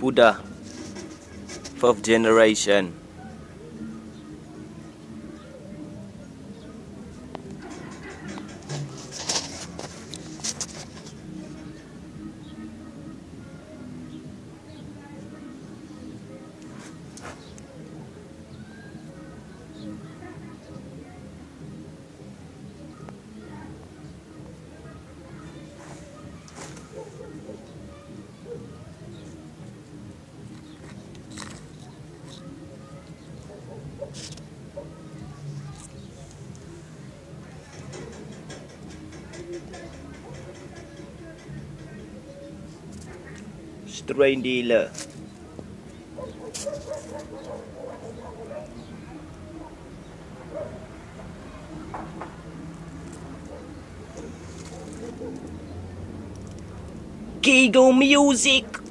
Buddha, fourth generation. Strain dealer. Gigo music.